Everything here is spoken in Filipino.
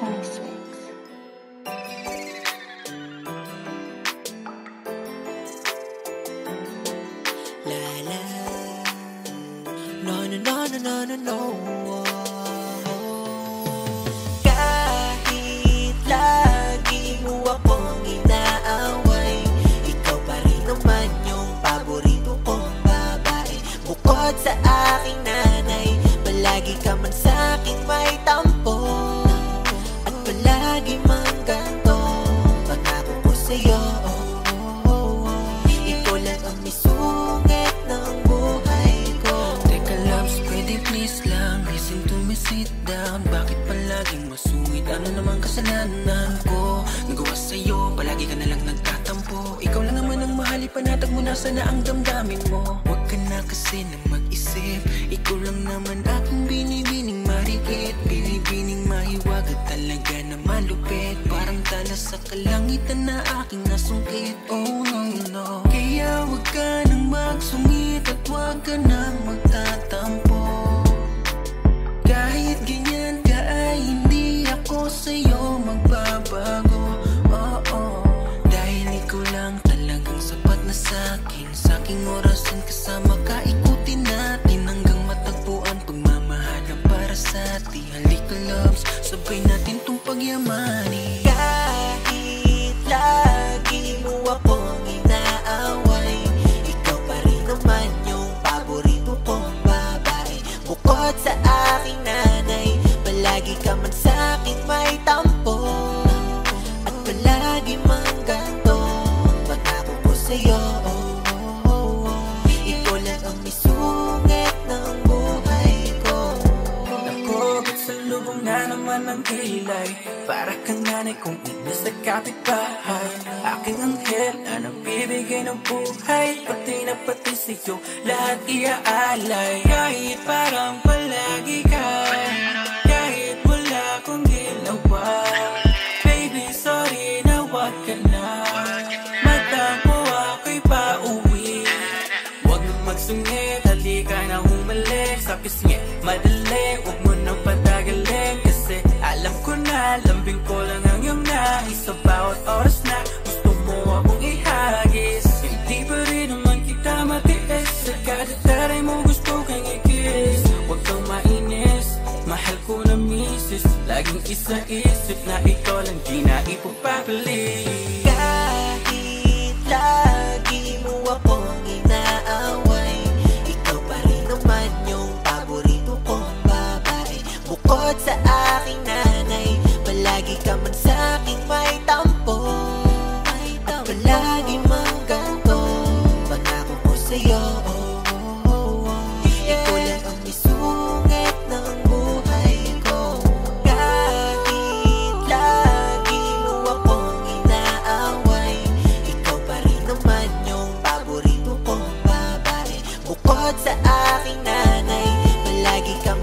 26. La la. No, no, no, no, no, no, no. Sit down Bakit palaging masungit? Ano naman kasalanan ko? Nagawa sa'yo, palagi ka na lang nagtatampo. Ikaw lang naman ang mahal, ipanatag mo na sana ang damdamin mo. Huwag ka na kasi na mag-isip. Ikaw lang naman akong binibining marikit. Binibining mahiwaga talaga na malupit. Parang tala sa kalangitan na aking nasungkit. Oh Sa'king orasan kasama ka ikutin natin Hanggang matagpuan. Pagmamahalan para sa atin Halika loves, sabay natin tong pagyamanin. Kahit lagi mo akong inaaway Ikaw pa rin naman yung paborito kong babae. Bukod sa ang kilay. Para kang nanay kong ina sa kapitbahay. Aking anghel na nagbibigay ng buhay? Pati na pati sa'yo, lahat iaalay. Kahit parang palagi ka Kahit wala kong ginawa. Baby, sorry na wag ka na. Magtampo ako'y pauwi. Huwag mong magsungit, halika na humalik. Sa pisngi, madali, Lambing ko lang ang iyong nais Sa bawat oras na gusto mo akong ihagis. Hindi pa rin naman kita matiis. Sa kada taray mo gusto kang ikis. Huwag kang mainis. Mahal ko na misis. Laging isa-isip na ito lang Di na ipapapalis Kahit lagi mo akong inaaway Ikaw pa rin naman yung paborito kong babae. Bukod sa palagi mang ganto Pangako ko sa'yo Ikaw ang isungit ng buhay ko. Kahit lagi mo akong inaaway Ikaw pa rin naman yung paborito kong babae. Bukod sa aking nanay Palagi kang